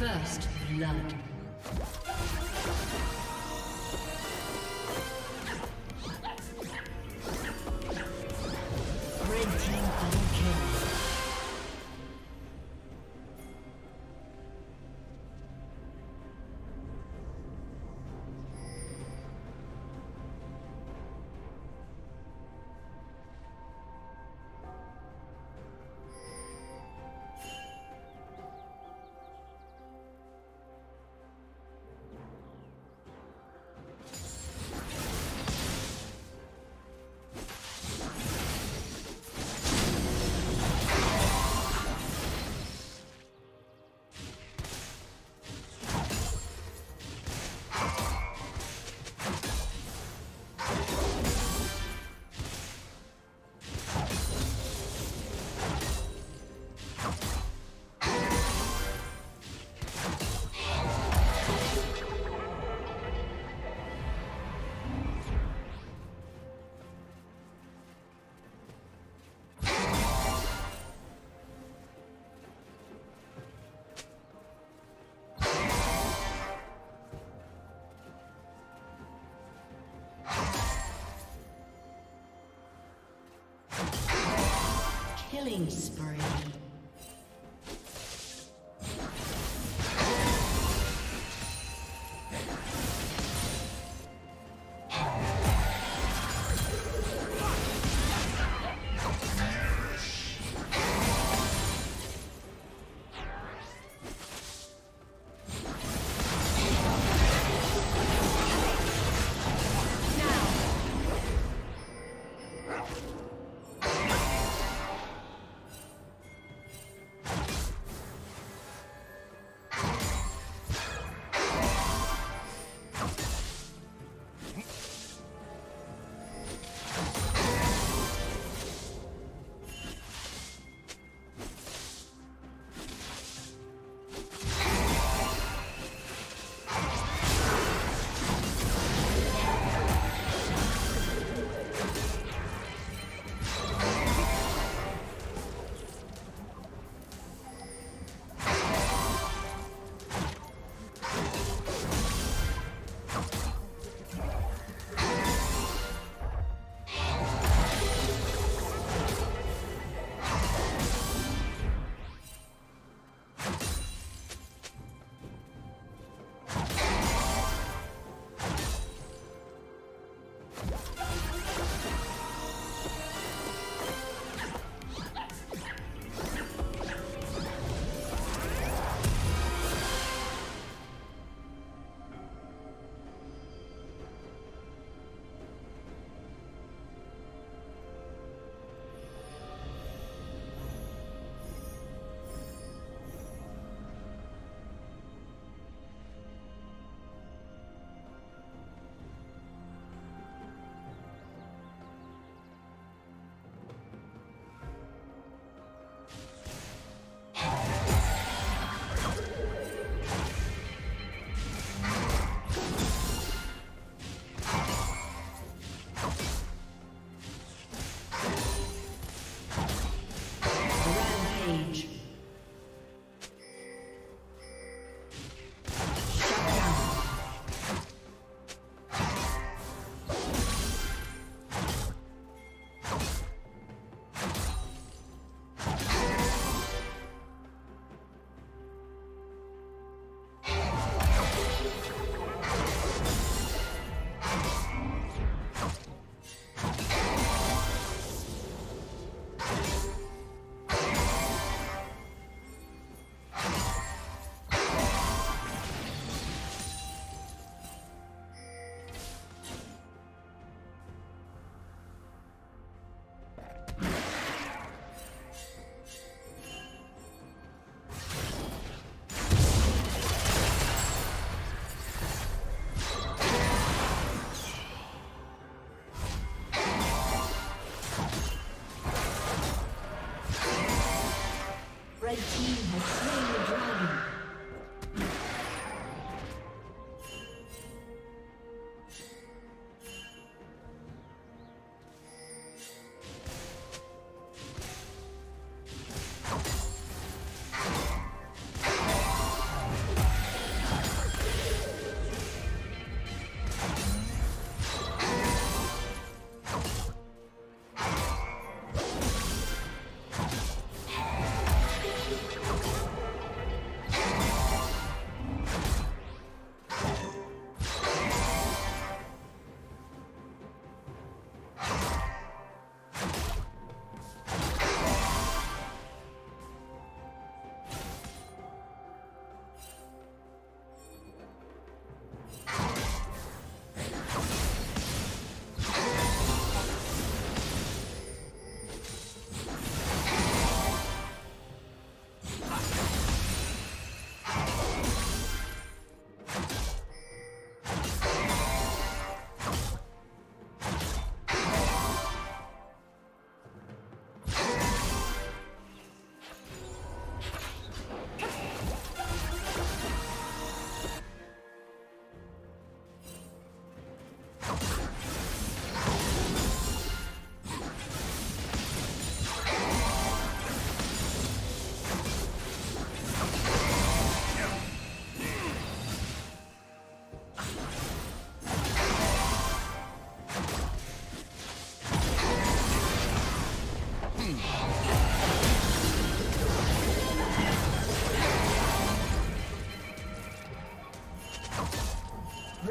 First blood. Killing spree.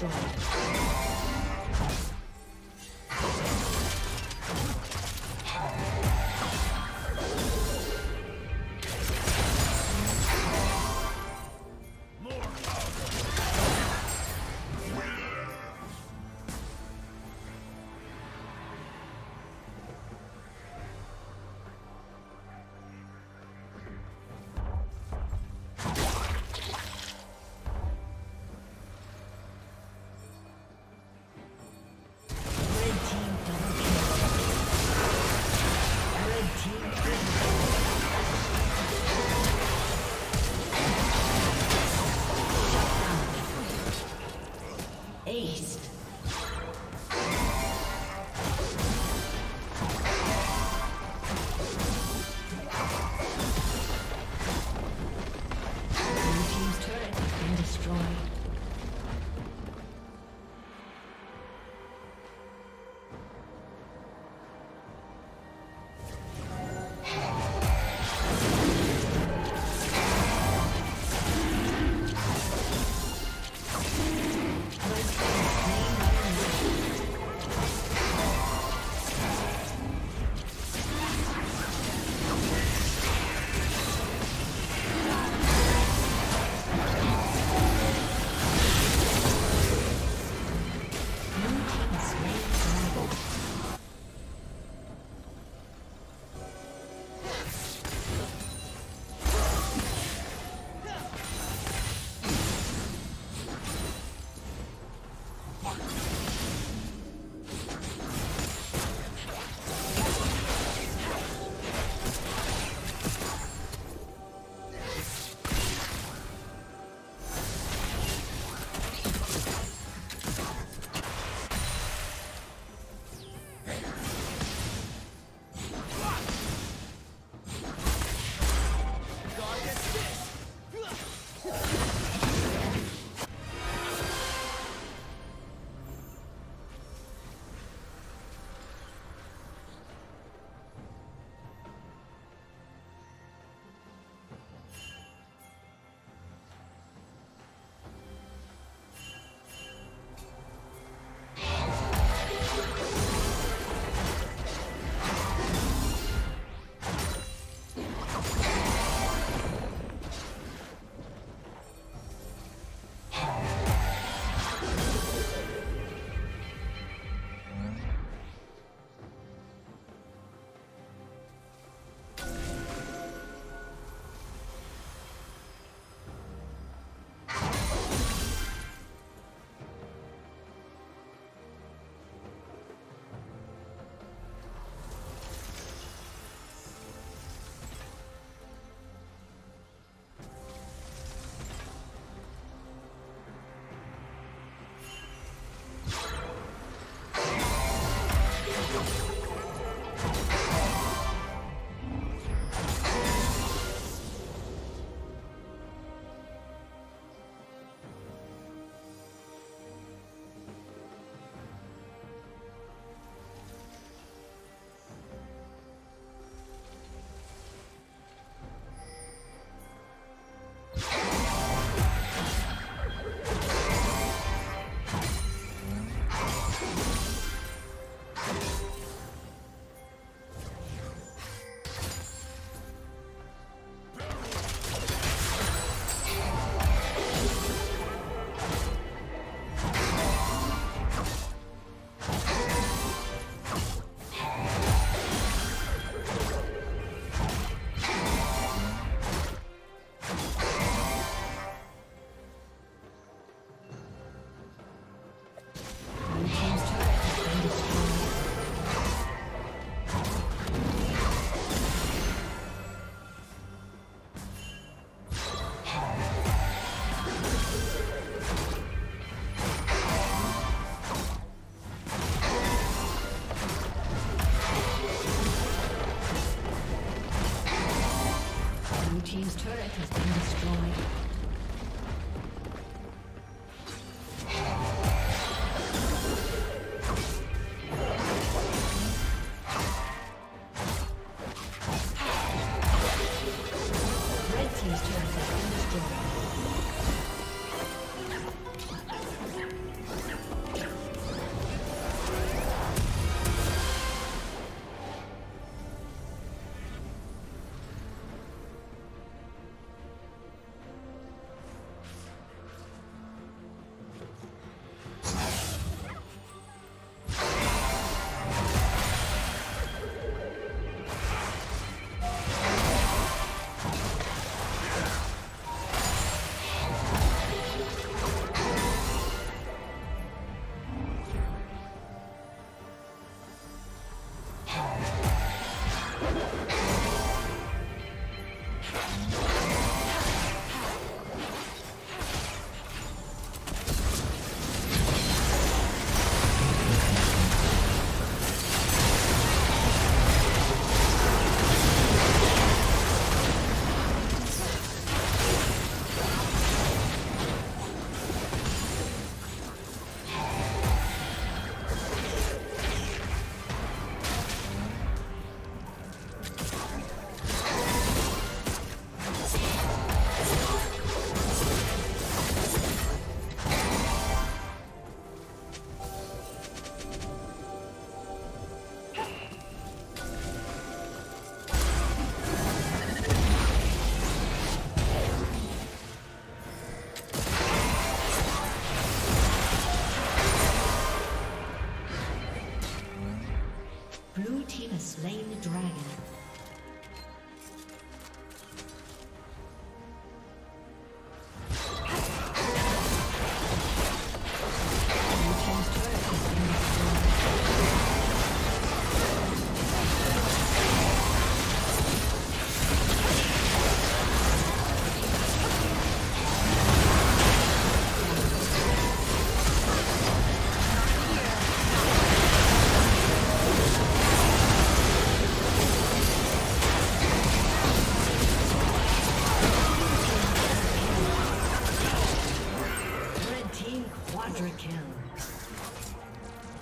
destroyed.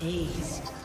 Aced.